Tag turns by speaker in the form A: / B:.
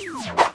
A: you.